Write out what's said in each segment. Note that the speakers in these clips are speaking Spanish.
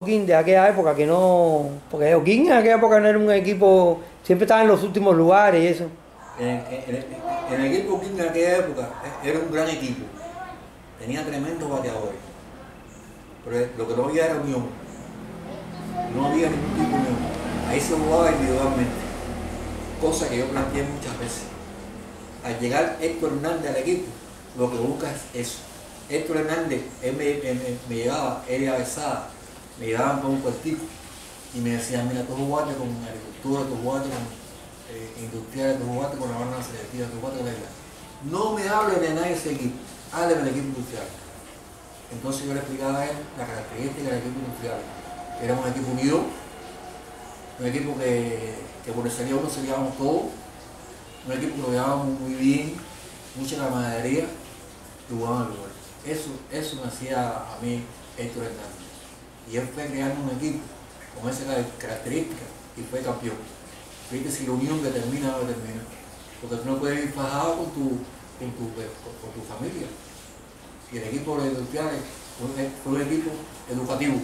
De aquella época que no. Porque Joaquín en aquella época no era un equipo. Siempre estaba en los últimos lugares y eso. En, el equipo King en aquella época era un gran equipo. Tenía tremendos bateadores. Pero lo que no había era unión. No había ningún tipo de unión. Ahí se jugaba individualmente. Cosa que yo planteé muchas veces. Al llegar Héctor Hernández al equipo, lo que busca es eso. Héctor Hernández, él me, me, llevaba, él y Besada, me llevaban por un cuartico y me decían, mira, tú jugaste con agricultura, tú jugaste con eh, industrial, tú jugaste con la banda selectiva, tú jugaste con la. No me hables de nadie ese equipo, háblame del equipo industrial. Entonces yo le explicaba a él la característica del equipo industrial. Era un equipo unido, un equipo que, que por el salía uno se llevábamos todos, un equipo que lo llevábamos muy bien, mucha camaradería y jugábamos al lugar. Eso, eso me hacía a mí Héctor Hernández. Y él fue creando un equipo con esa car- característica y fue campeón. Viste si la unión determina o no determina. Porque tú no puedes ir fajado con tu, con tu, con, tu familia. Y el equipo de los industriales fue, un- un equipo educativo.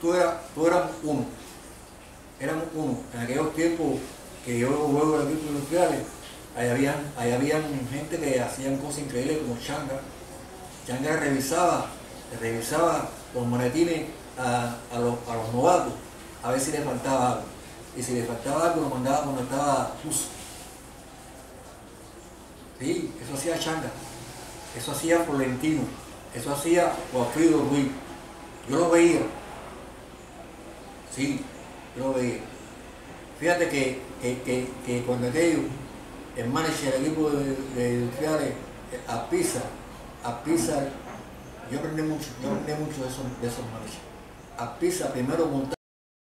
Tú eras, tú eras uno. Éramos uno. En aquellos tiempos que yo juego en el equipo de industriales, ahí habían, ahí habían gente que hacían cosas increíbles como Changa. Changa revisaba, revisaba los maletines a, a los, a los novatos a ver si le faltaba algo. Y si le faltaba algo, lo mandaba cuando estaba puso. Sí, eso hacía Changa. Eso hacía Florentino. Eso hacía Guafido Ruiz. Yo lo veía. Sí, yo lo veía. Fíjate que, que, que, que cuando aquello, el manager del equipo de, de industriales, eh, a Pisa, a Pisa, yo aprendí mucho, yo aprendí mucho de esos, de esos managers. A Pisa primero montar